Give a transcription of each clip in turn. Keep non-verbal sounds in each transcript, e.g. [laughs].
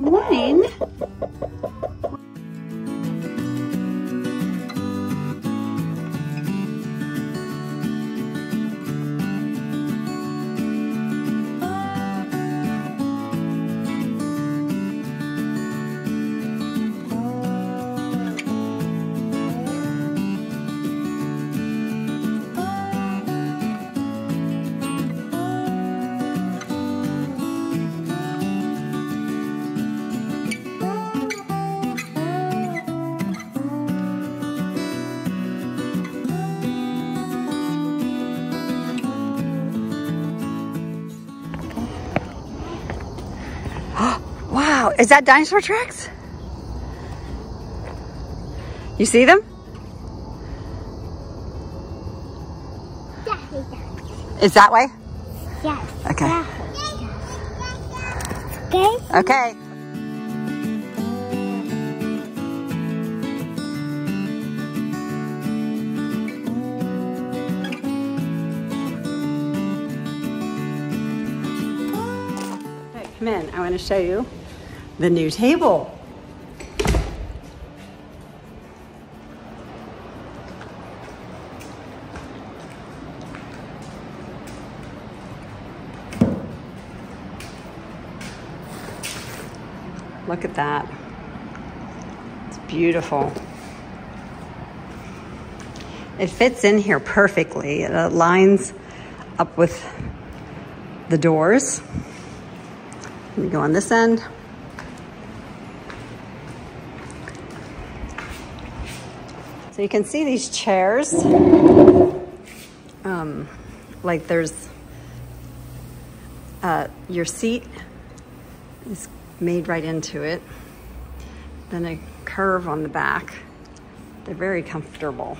Good is that dinosaur tracks? You see them? Is that way? Yes. Okay. Okay. Okay. Okay, come in. I want to show you the new table. Look at that. It's beautiful. It fits in here perfectly. It lines up with the doors. Let me go on this end. So you can see these chairs. Um, like there's uh, your seat is made right into it. Then a curve on the back. They're very comfortable.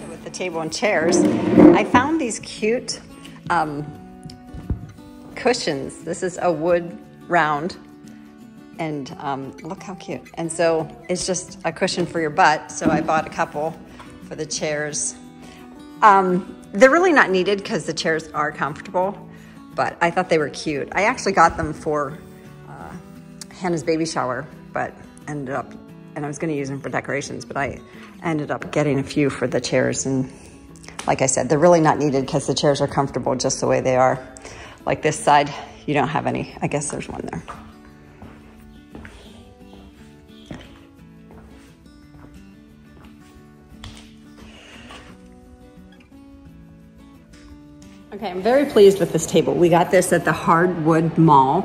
So with the table and chairs, I found these cute um, cushions. This is a wood round and um, look how cute. And so it's just a cushion for your butt. So I bought a couple for the chairs. Um, they're really not needed because the chairs are comfortable, but I thought they were cute. I actually got them for uh, Hannah's baby shower, but ended up, and I was going to use them for decorations, but I ended up getting a few for the chairs. And like I said, they're really not needed because the chairs are comfortable just the way they are. Like this side, you don't have any. I guess there's one there. Okay, I'm very pleased with this table. We got this at the Hardwood Mall.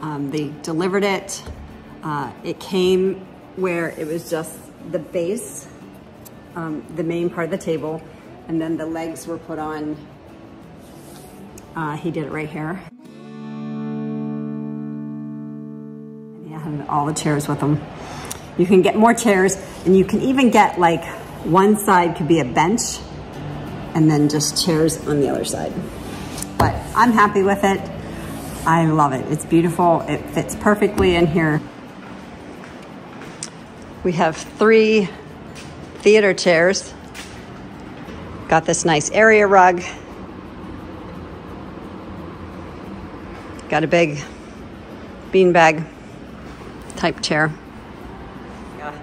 Um, they delivered it. Uh, it came where it was just the base, um, the main part of the table, and then the legs were put on. Uh, he did it right here. And had all the chairs with him. You can get more chairs, and you can even get like one side could be a bench and then just chairs on the other side. But I'm happy with it. I love it. It's beautiful. It fits perfectly in here. We have three theater chairs. Got this nice area rug. Got a big beanbag type chair. Got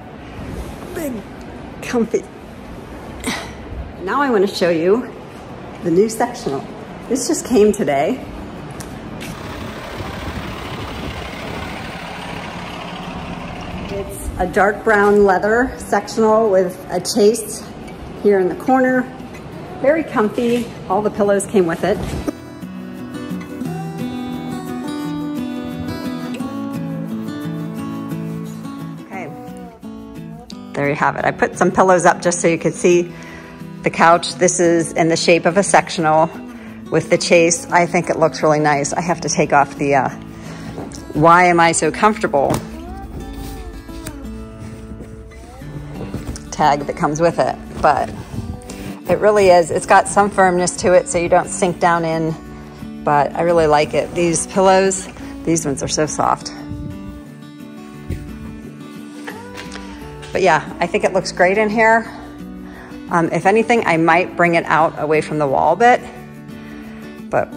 big comfy. Now I want to show you the new sectional. This just came today. It's a dark brown leather sectional with a chaise here in the corner. Very comfy. All the pillows came with it. Okay, there you have it. I put some pillows up just so you could see the couch. This is in the shape of a sectional with the chaise. I think it looks really nice. I have to take off the uh, why am I so comfortable tag that comes with it. But it really is. It's got some firmness to it so you don't sink down in. But I really like it. These pillows, these ones are so soft. But yeah, I think it looks great in here. Um, if anything, I might bring it out away from the wall a bit, but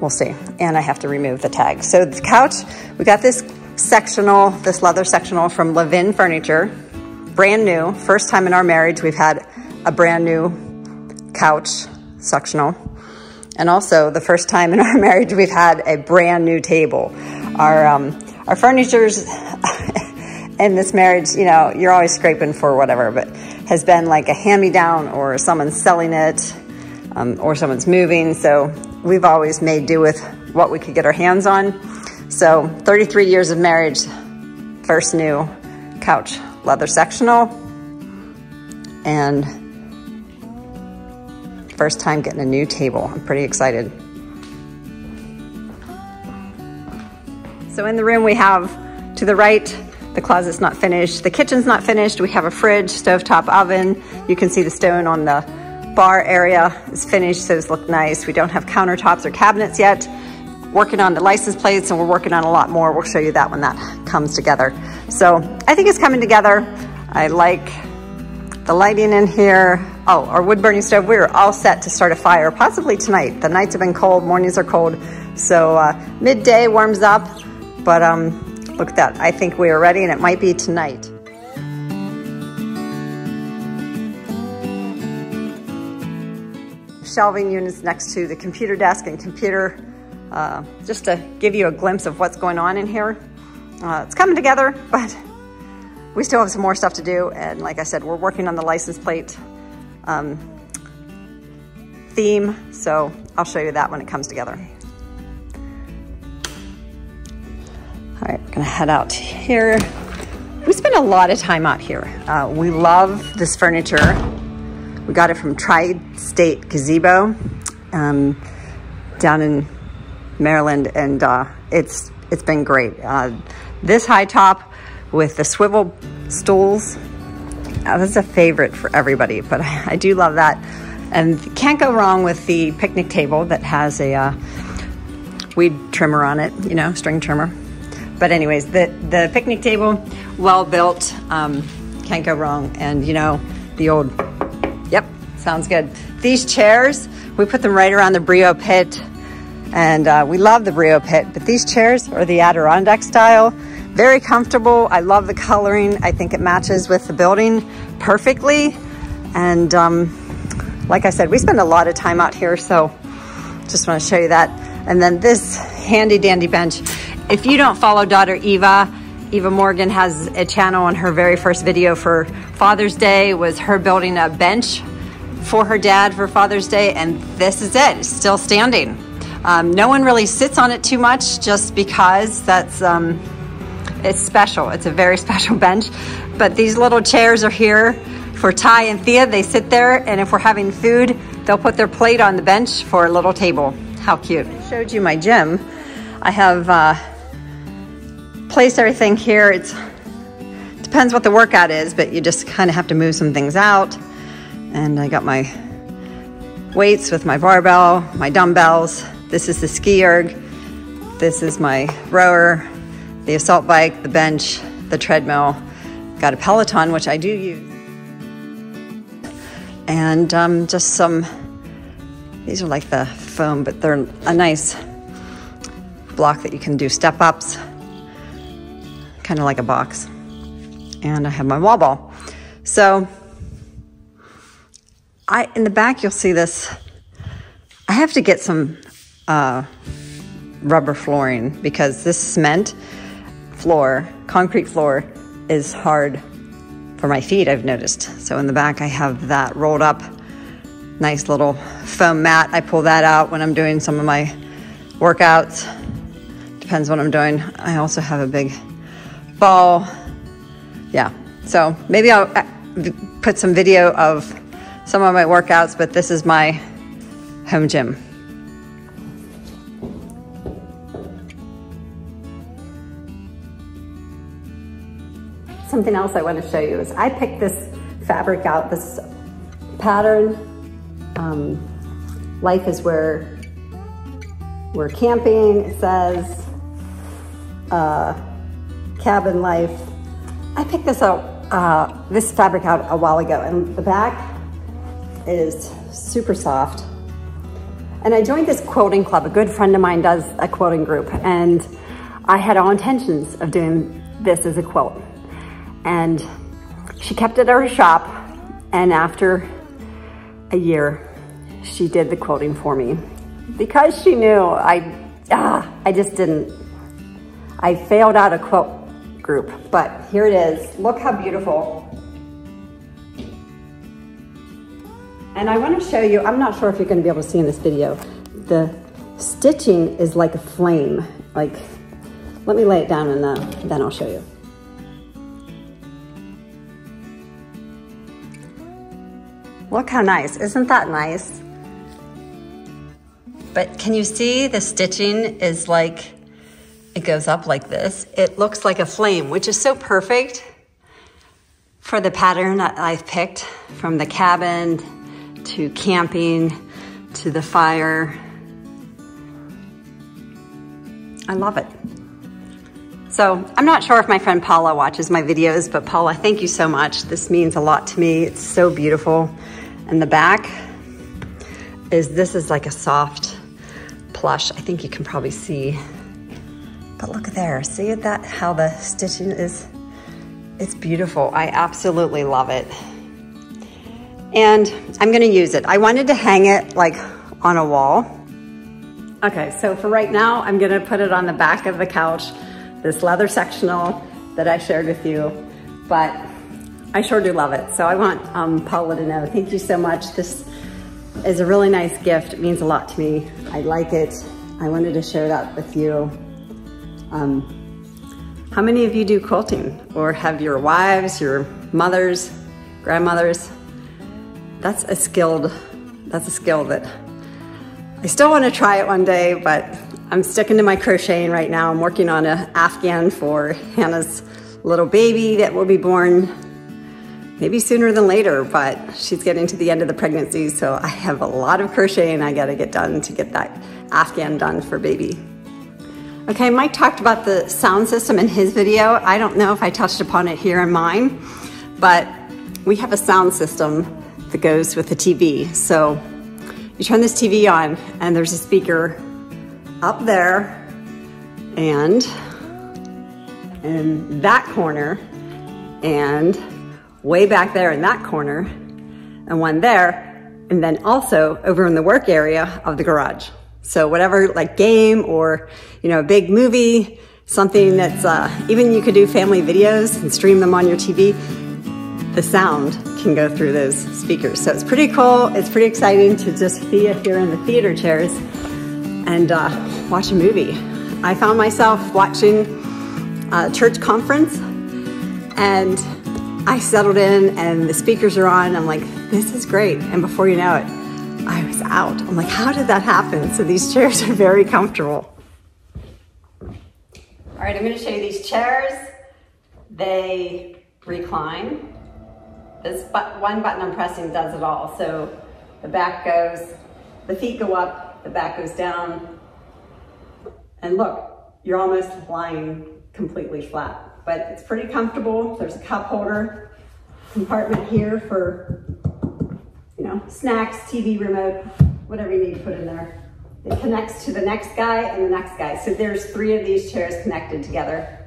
we'll see. And I have to remove the tag. So the couch, we got this sectional, this leather sectional from Levin Furniture, brand new. First time in our marriage, we've had a brand new couch sectional. And also the first time in [laughs] our marriage, we've had a brand new table. Our, um, our furniture's [laughs] in this marriage, you know, you're always scraping for whatever, but has been like a hand-me-down or someone's selling it um, or someone's moving. So we've always made do with what we could get our hands on. So 33 years of marriage, first new couch, leather sectional, and first time getting a new table. I'm pretty excited. So in the room we have to the right, the closet's not finished. The kitchen's not finished. We have a fridge, stovetop oven. You can see the stone on the bar area is finished, so it's look nice. We don't have countertops or cabinets yet. Working on the license plates and we're working on a lot more. We'll show you that when that comes together. So I think it's coming together. I like the lighting in here. Oh, our wood burning stove, we are all set to start a fire, possibly tonight. The nights have been cold, mornings are cold. So uh, midday warms up, but um, Look at that. I think we are ready and it might be tonight. Shelving units next to the computer desk and computer, uh, just to give you a glimpse of what's going on in here. Uh, it's coming together, [laughs] but we still have some more stuff to do. And like I said, we're working on the license plate um, theme. So I'll show you that when it comes together. All right, gonna head out here. We spend a lot of time out here. Uh, we love this furniture. We got it from Tri-State Gazebo um, down in Maryland, and uh, it's it's been great. Uh, this high top with the swivel stools, uh, that's a favorite for everybody, but I, [laughs] I, do love that. And can't go wrong with the picnic table that has a uh, weed trimmer on it, you know, string trimmer. But anyways, the, the picnic table, well built, um, can't go wrong. And you know, the old, yep, sounds good. These chairs, we put them right around the Breeo pit and uh, we love the Breeo pit, but these chairs are the Adirondack style. Very comfortable. I love the coloring. I think it matches with the building perfectly. And um, like I said, we spend a lot of time out here, so just want to show you that. And then this handy dandy bench if you don't follow daughter Eva, Eva Morgan has a channel on her very first video for Father's Day was her building a bench for her dad for Father's Day and this is it, it's still standing. Um, no one really sits on it too much just because that's, um, it's special. It's a very [laughs] special bench. But these little chairs are here for Ty and Thea. They sit there and if we're having food, they'll put their plate on the bench for a little table. How cute. I showed you my gym. I have uh, place everything here. It depends what the workout is, but you just kind of have to move some things out. And I got my weights with my barbell, my dumbbells. This is the SkiErg. This is my rower, the assault bike, the bench, the treadmill. Got a Peloton, which I do use. And um, just some, these are like the foam, but they're a nice block that you can do step ups kind of like a box. And I have my wall ball. So I in the back you'll see this. I have to get some uh, rubber flooring because this cement floor, concrete floor, is hard for my feet, I've noticed. So in the back I have that rolled up, nice little foam mat. I pull that out when I'm doing some of my workouts. Depends what I'm doing. I also have a big ball. Yeah, so maybe I'll uh, put some video of some of my workouts, but this is my home gym. Something else I want to show you is I picked this fabric out, this pattern. Um, life is where we're camping, it says. Uh, cabin life. I picked this out uh, this fabric out a while ago and the back is super soft. And I joined this quilting club. A good friend of mine does a quilting group and I had all intentions of doing this as a quilt. And she kept it at her shop and after a year, she did the quilting for me because she knew I, ah, I just didn't, I failed out a quilt group, but here it is. Look how beautiful. And I wanna show you, I'm not sure if you're gonna be able to see in this video, the stitching is like a flame. Like, let me lay it down and uh, then I'll show you. Look how nice, isn't that nice? But can you see the stitching is like, it goes up like this. It looks like a flame, which is so perfect for the pattern that I've picked from the cabin to camping to the fire. I love it. So I'm not sure if my friend Paula watches my videos, but Paula, thank you so much. This means a lot to me. It's so beautiful. And the back is, this is like a soft plush. I think you can probably see, but look there, see that, how the stitching is, it's beautiful. I absolutely love it. And I'm gonna use it. I wanted to hang it like on a wall. Okay, so for right now, I'm gonna put it on the back of the couch, this leather sectional that I shared with you, but I sure do love it. So I want um, Paula to know, thank you so much. This is a really nice gift. It means a lot to me. I like it. I wanted to share that with you. Um, how many of you do quilting or have your wives, your mothers, grandmothers? That's a skilled, that's a skill that I still want to try it one day, but I'm sticking to my crocheting right now. I'm working on an Afghan for Hannah's little baby that will be born maybe sooner than later, but she's getting to the end of the pregnancy, so I have a lot of crocheting I gotta get done to get that Afghan done for baby. Okay, Mike talked about the sound system in his video. I don't know if I touched upon it here in mine, but we have a sound system that goes with the TV. So you turn this TV on and there's a speaker up there and in that corner and way back there in that corner, and one there, and then also over in the work area of the garage. So whatever like game or, you know, a big movie, something that's, uh, even you could do family videos and stream them on your TV, the sound can go through those speakers. So it's pretty cool. It's pretty exciting to just be here in the theater chairs and uh, watch a movie. I found myself watching a church conference and I settled in and the speakers are on. I'm like, this is great. And before you know it, I was out. I'm like, how did that happen? So these [laughs] chairs are very comfortable. All right, I'm gonna show you these chairs. They recline. This but one button I'm pressing does it all. So the back goes, the feet go up, the back goes down. And look, you're almost lying completely flat but it's pretty comfortable. There's a cup holder compartment here for, you know, snacks, TV remote, whatever you need to put in there. It connects to the next guy and the next guy. So there's three of these chairs connected together.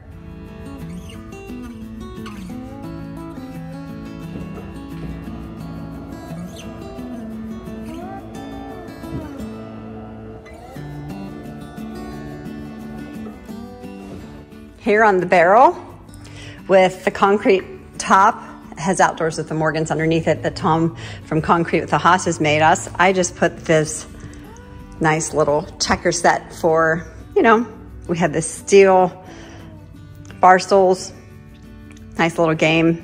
Here on the barrel, with the concrete top has outdoors with the Morgans underneath it that Tom from Concrete with the Haas has made us. I just put this nice little checker set for, you know, we had this steel bar stools, nice little game.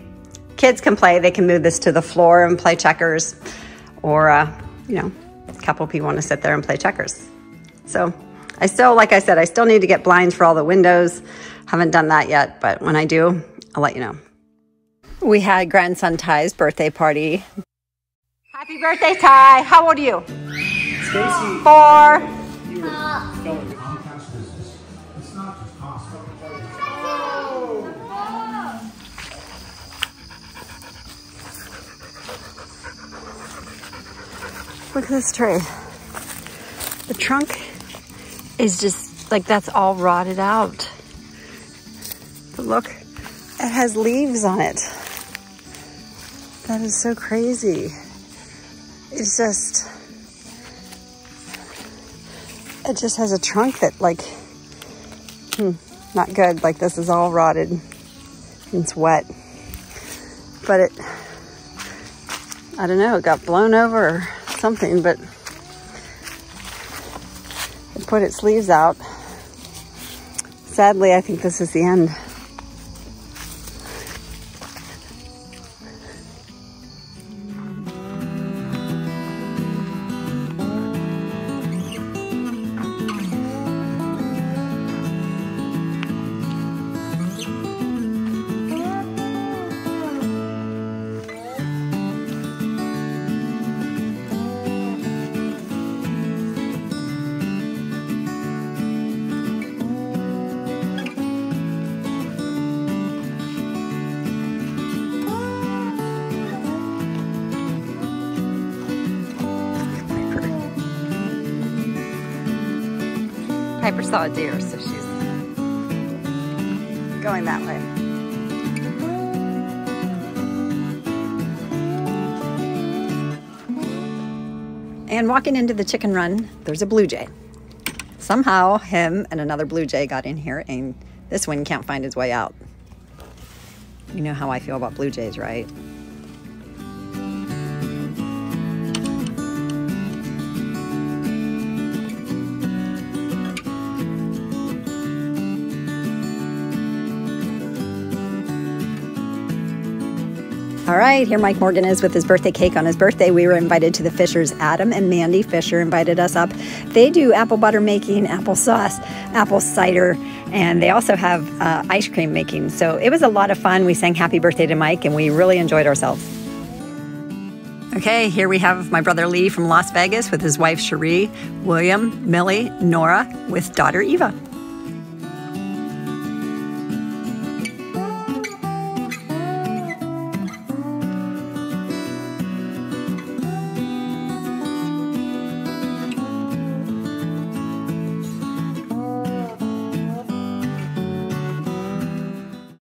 Kids can play, they can move this to the floor and play checkers or, uh, you know, a couple people want to sit there and play checkers. So I still, like I said, I still need to get blinds for all the windows. Haven't done that yet, but when I do, I'll let you know. We had grandson Ty's birthday party. Happy birthday, Ty. How old are you? Stacy. Four. Look at this tree. The trunk is just like that's all rotted out. But look has leaves on it. That is so crazy. It's just, it just has a trunk that like, hmm, not good. Like this is all rotted. It's wet. But it, I don't know, it got blown over or something, but it put its leaves out. Sadly, I think this is the end. Piper saw a deer, so she's going that way. And walking into the chicken run, there's a blue jay. Somehow, him and another blue jay got in here, and this one can't find his way out. You know how I feel about blue jays, right? All right, here Mike Morgan is with his birthday cake on his birthday. We were invited to the Fishers. Adam and Mandy Fisher invited us up. They do apple butter making, applesauce, apple cider, and they also have uh, ice cream making. So it was a lot of fun. We sang happy birthday to Mike and we really enjoyed ourselves. Okay, here we have my brother Lee from Las Vegas with his wife Cherie, William, Millie, Nora, with daughter Eva.